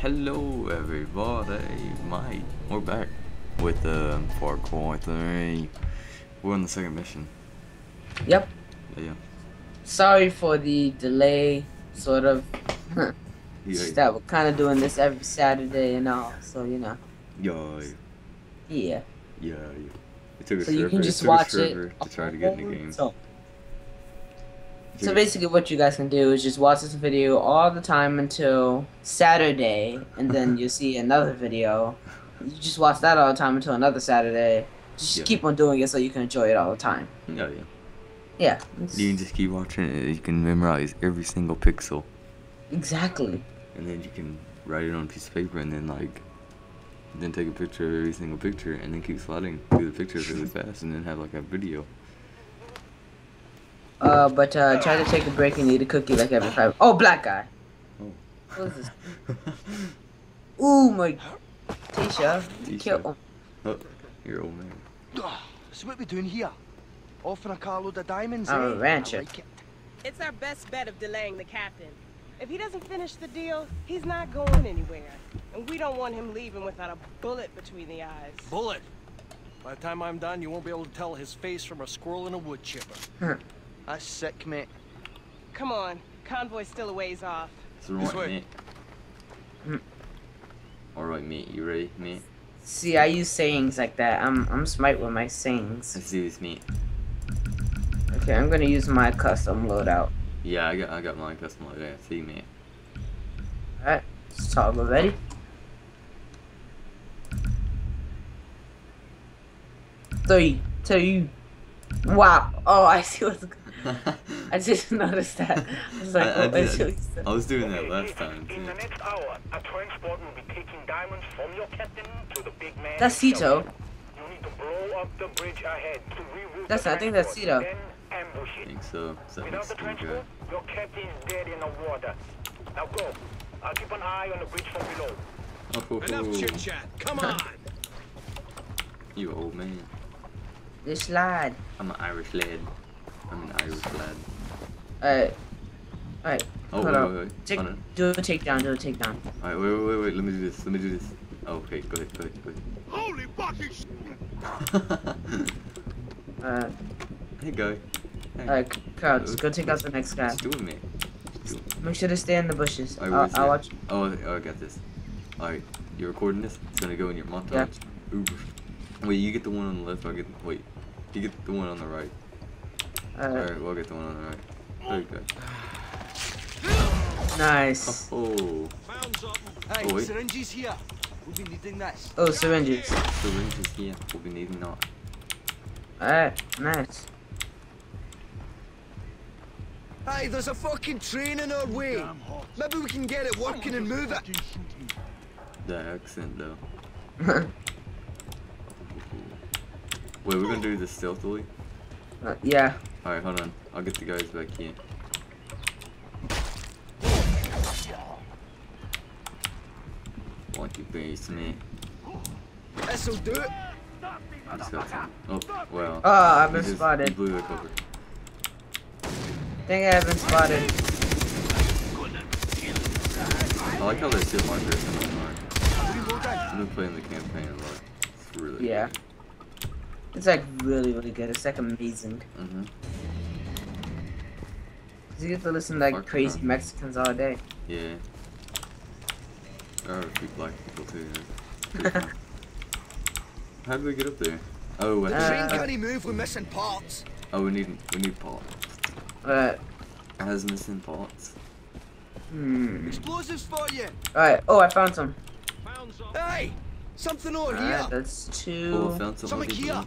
Hello everybody, Mike. We're back with um, Far Cry 3. We're on the second mission. Yep. Yeah. Sorry for the delay, sort of. Yeah. Just that we're kind of doing this every Saturday and all, so you know. Yeah. Yeah. Yeah. yeah. It took us So you forever. can just it took watch it. to try to get in the game. So, so basically, what you guys can do is just watch this video all the time until Saturday, and then you'll see another video. You just watch that all the time until another Saturday. Just Yeah. keep on doing it so you can enjoy it all the time. Oh, yeah, yeah. Yeah. it's- You can just keep watching it. You can memorize every single pixel, Exactly. and then you can write it on a piece of paper, and then like, then take a picture of every single picture, and then keep sliding through the pictures really fast, and then have like a video. Uh, but uh, try to take a break and eat a cookie like every five. Oh, black guy. Oh. What is this? Ooh my, Tisha, you Tisha. killed him. oh, you're old man. So what we doing here? Offering a carload of diamonds, I'm a eh? rancher. Like it. It's our best bet of delaying the captain. If he doesn't finish the deal, he's not going anywhere. And we don't want him leaving without a bullet between the eyes. Bullet. By the time I'm done, you won't be able to tell his face from a squirrel in a wood chipper. That's sick, mate. Come on, convoy's still a ways off. So This right, mate. Mm. Alright, mate. You ready, mate? See, I use sayings like that. I'm I'm smart with my sayings. Let's do this, mate. Okay, I'm gonna use my custom loadout. Yeah, I got I got mine custom loadout. See, mate. Alright, let's toggle ready. Three, two, wow. Oh, I see what's. I just noticed that. I was like, I- I oh, I did. see what you said. I was doing that last time In the next hour, a transport will be taking diamonds from your captain to the big man. That's himself. Cito. You need to blow up the bridge ahead to reroute That's- the I think that's transport, Cito. Ambush I think so. So that Without makes the me transport, good. your captain's dead in the water. Now go. I'll keep an eye on the bridge from below. Oh, ho, Enough oh. chit chat. Come on. You old man. This lad. I'm an Irish lad. I'm an Irish lad. Alright. Alright. Oh, Hold wait, on. wait, wait. Take, Hold on. do a takedown, do a takedown. Alright, wait, wait, wait, wait. Let me do this. Let me do this. Oh, okay, go ahead, go ahead, go Holy fucking sh! Uh, hey, guy. Hey. alright, Carl, just go take out the next guy. Just do it, mate. Just do it. Make sure to stay in the bushes. Alright, I'll, I'll watch. Oh, oh, I got this. Alright, you're recording this? It's gonna go in your montage. Yeah. Uber. Wait, you get the one on the left, I'll get, wait. You get the one on the right. Alright, Alright, we'll get the one on the right. There you go. nice. Oh, Found. Hey, Oh, wait. syringes here. We'll be needing this. Oh, syringes. syringes here. We'll be needing that. Alright, nice. Hey, there's a fucking train in our way. Maybe we can get it working and move it. The accent, though. Wait, we're gonna do this stealthily? Uh, yeah. Alright, hold on. I'll get the guys back here. Want you face me. This'll do it. I just got some. Oh, well. Oh, I've been spotted. Blew the cover. think I have been spotted. I like how they shit markers in car. Reloading. I've been playing the campaign a lot. It's really Yeah. It's like really, really good. It's like amazing. Mm-hmm. Cause you get to listen to like Fuck, crazy huh? Mexicans all day. Yeah. There are a few black people too. yeah. How did we get up there? Oh, I The think- train Uh, can't move. We're missing parts. oh, we need we need parts. Alright. As missing parts. Hmm. Explosives for you. Alright. Oh, I found some. Found something. Hey, something over Alright, here. that's two. I found some Something here. here.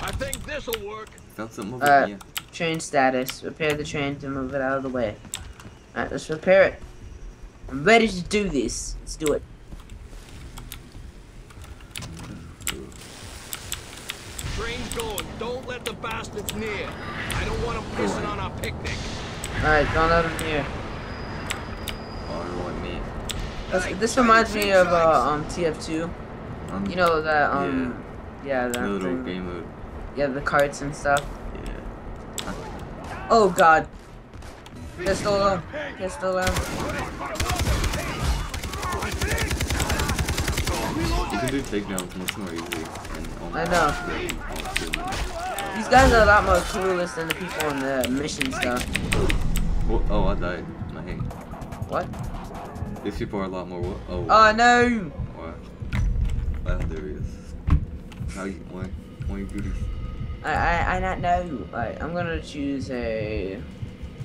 I think this'll work. Found some over Uh, here. Train status. Repair the train to move it out of the way. Alright, let's repair it. I'm ready to do this. Let's do it. Train's going. Don't let the bastards near. I don't want them pissing on our picnic. Alright, don't let them near. Alright, me. This reminds me of uh, um TF2. Um, You know that um yeah, that little thing. game mode. Yeah, the carts and stuff. Yeah. Oh god. Pistol him. Pistol him. can do takedowns much more easily. And I know. These guys are a lot more clueless than the people in the mission stuff. Oh, oh, I died. My hand. What? These people are a lot more. wo- Oh. Oh no! What? Wow, there he is. How you? Why? Why you do this? I I I not know. Alright, I'm gonna choose a.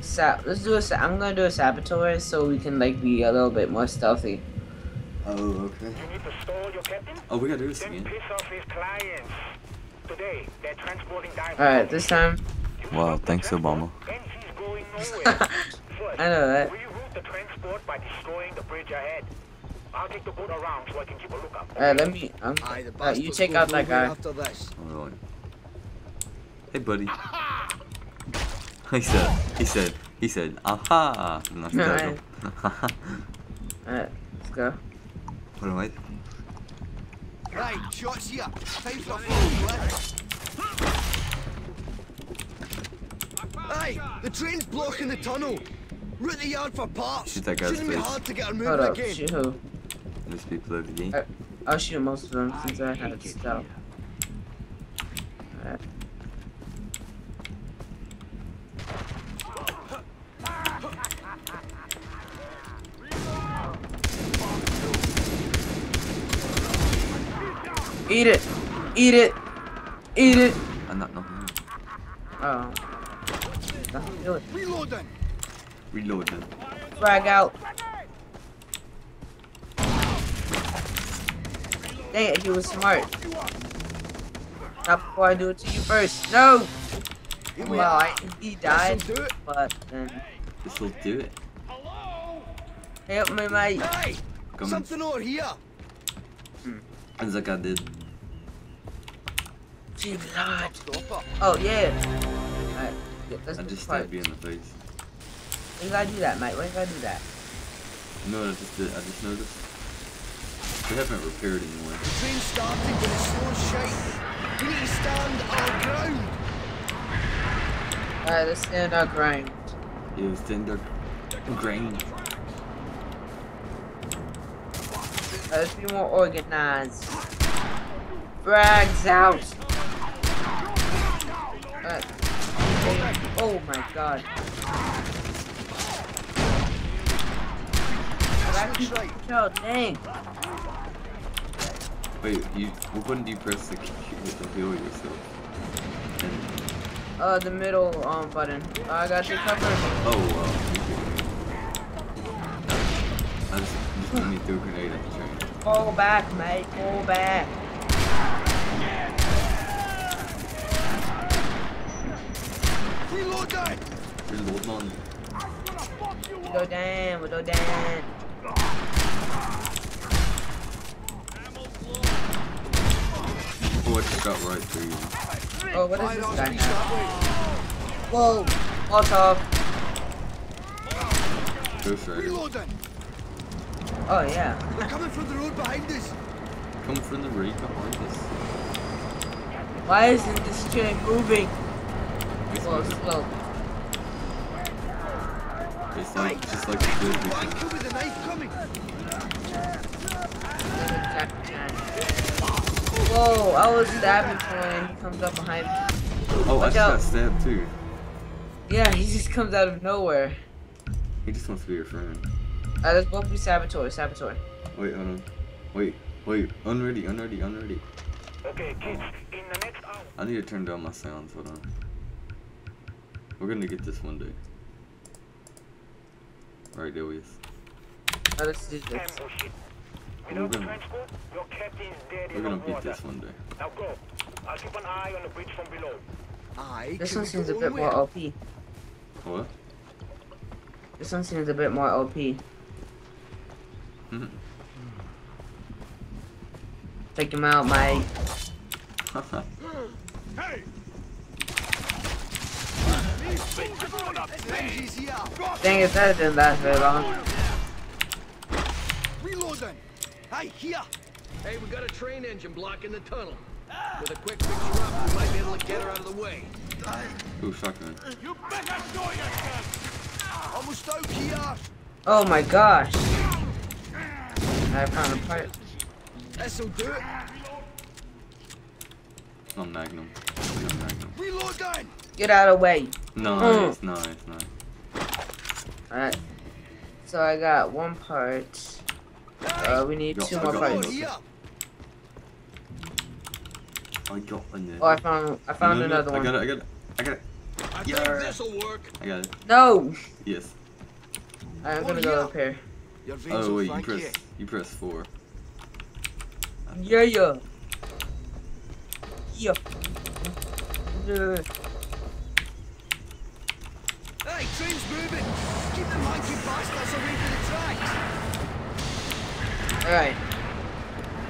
Sa- let's do a. Sa- I'm gonna do a saboteur so we can like be a little bit more stealthy. Oh, okay. You need to stall your captain? Oh, we gotta do this again. piss off his clients. Today, they're transporting diamonds. Alright, this time. Wow, thanks, Obama. And he's going nowhere. First, I know that. reroute the transport by destroying the bridge ahead. I'll take the boat around so I can keep a lookout. Alright, let me. Um, Aye, the uh, you take out that guy. After this. Hold on. Hey, buddy. he said. He said. He said. Aha. And I stabbed him. Alright, let's go. What am I? Right, shots here. Time for a full blitz. Aye, the train's blocking the tunnel. Route the yard for parts. Shoot that guy's Shouldn't be face. hard to get her Hold moving up, again. shoot who? These people of the game. Uh, I'll shoot most of them since I had stealth. Alright. Eat it! Eat it! Eat it! I'm not no. Oh. Nothing to do it. Reload them. Frag out. Dang it, he was smart. Not before I do it to you first. No! Here Well. I, he died, This'll do it. but then This will do it. help me, mate. Aye, Come something over here. As like I did. Gee, Lord. Oh yeah. Alright, yeah, let's I just stabbed you in the face. You gotta do that, mate. Why you gotta do that? You know what I just did? I just noticed. We haven't repaired anyone. The train started, but it's so shite. We need to stand our ground. Alright, let's stand our ground. It was tender grain. Alright, let's be more organized. Frags out. Alright. Oh my god. Oh, dang. Wait, you. What button do you press to, to heal yourself? Uh, the middle um button. I got you covered. oh, wow. I just, just let me throw a grenade at the train. Fall back, mate. Fall back. Reloading. Reload man. We go down. We go down. Oh, I just got right through you. Oh, what is this guy that way. Whoa. Molotov. Rider. Reloading. Oh yeah. They're coming from the road behind us. Come from the road behind us. Why isn't this train moving? It's, Well, slow. it's like, just like the good Why because with the knife coming? Whoa, I was stabbing someone he comes up behind me. Oh, I Watch just out. got stabbed too. Yeah, he just comes out of nowhere. He just wants to be your friend. Alright, let's both be saboteur, saboteur. Wait, hold on. Wait, wait. Unready, unready, unready. Okay, kids, in the next hour. I need to turn down my sounds. Hold on. We're gonna get this one day. Alright, there we is. Alright, let's do Damn this. bullshit. We're Without the gonna- transport, your captain's dead We're gonna beat this one day. Now go. I'll keep an eye on the bridge from below. Aye. This one seems a bit more? OP. What? This one seems a bit more OP. Mhm. Take him out, mate. Benji's here. Dang it, that didn't last very long. Reloading. Aye, here. Hey, we got a train engine blocking the tunnel. With a quick fixer up, we might be able to get her out of the way. Ooh, shotgun. Almost out here. Oh my gosh. I found a part. This'll do it. On Magnum. On Magnum. Reloading. Get out of the way. Nice, nice, nice. Alright. So I got one part. Uh, we need Yo, two I more got parts. Oh, one. I got one. Oh, I found I found No, no, no, another I got it, I got it. I got it. I Yeah. think this'll work. I got it. No! Yes. Alright, I'm Oh, gonna go yeah. repair. Your veins Oh wait, you thank press you press four. Yeah, yeah. Yeah. Yeah. Hey, train's moving. Keep the monkey bastards away from the tracks. Alright.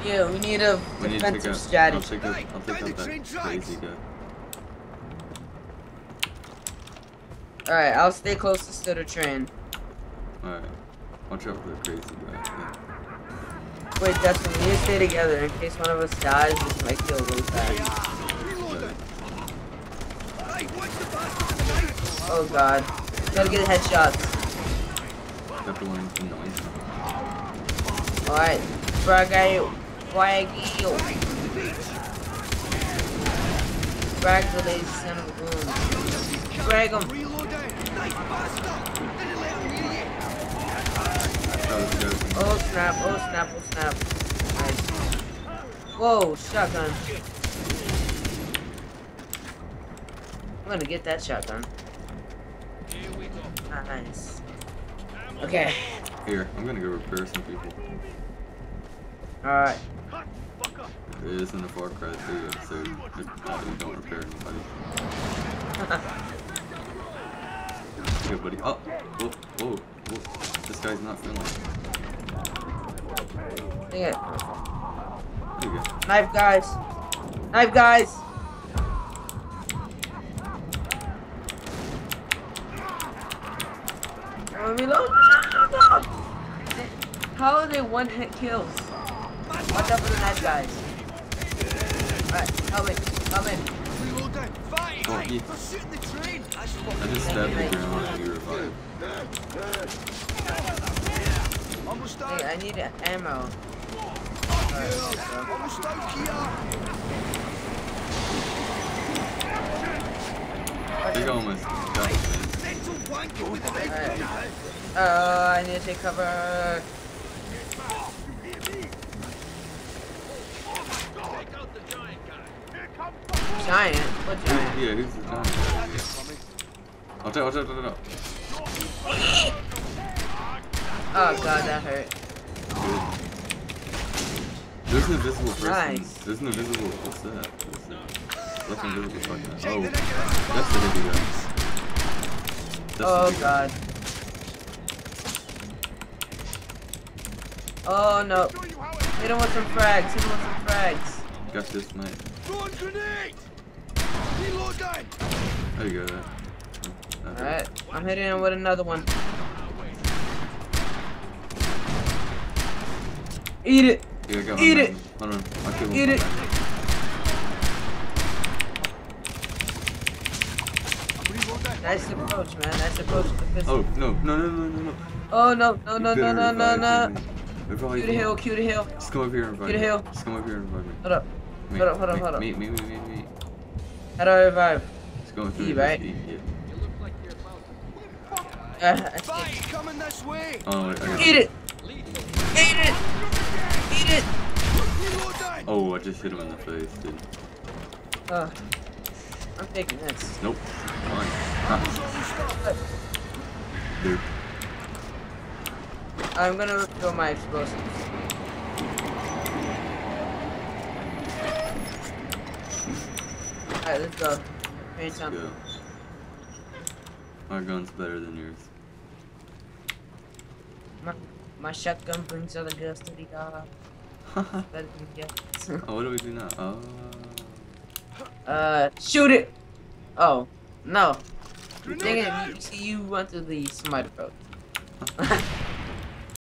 Yeah, we need a We need to take defensive out. I'll strategy. take out. Hey, I'll take out the that train crazy guy. Alright, I'll stay closest to the train. Alright. Watch out for the crazy guy. Yeah. Wait, Justin, we need to stay together in case one of us dies. This might kill really fast. Reloading. Hey, watch the bastard with the knife. Oh god. Gotta get headshots. Got the one from the link. Alright. Fragile. Fragile. Fragile, son of a gun. Frag him. Reloading. Knife bastard. Didn't let him hear you. That was joking. Oh snap, oh snap, oh snap. Nice. Whoa, shotgun. I'm gonna get that shotgun. Nice. Okay. Here, I'm gonna go repair some people. Alright. It is in the Far Cry 3 episode. Uh, you don't repair anybody. Hey, buddy. Oh, whoa, whoa, whoa. This guy's not friendly. Dang it. There you go. Knife guys. Knife guys. Oh, reload. How are they one hit kills? Watch out for the knife guys. Alright, help me. Help me. Reloading. Fight. Oh, yeah. the train. I just stabbed the ground and you revived. Hey. I need ammo. Almost out here. I think almost got it. Mental wanker with the knife. Alright. Uh, I need to take cover. Giant? What giant? Yeah, who's the giant? Watch out, watch out, watch out. Oh god, that hurt. There's an invisible person. Nice. There's an invisible. What's that? What's that? What's invisible fucking? Oh, that's the heavy guy. That's the Oh big god. Oh no. Hit him with some frags. Hit him with some frags. Got this, mate. Throwing grenade. Reloading. There you go. That. that hurt. Alright, I'm hitting him with another one. Eat it! Yeah, I Eat my it. magnum. Hold on. I'll kill him Eat with it. my magnum. I'm reloading. Nice approach, man. Nice approach with the pistol. Oh no no no no no no! Oh, no, no, no, no, no, no, revive no. me, man. Revive Cue the me. hill, cue the hill. Just come over here and revive Get a me. hill. Just come over here and revive me. Hold up. Wait, Hold up, hold up, hold up. Meet, meet, meet, meet, meet. How do I revive? Just going through E, right? E, yeah. Uh, I Fight coming this way. Oh, wait, I Eat it! Eat it! Eat it! Oh, I just hit him in the face, dude. Uh, I'm taking this. Nope. Dude. I'm gonna refill my explosives. Alright, let's go. Let's go. My gun's better than yours. My, my shotgun brings other girls to the yard. Better than yours. Oh, what do we do now? Oh. uh, shoot it! Oh, no. Dang it, you, see, you went to the smart approach.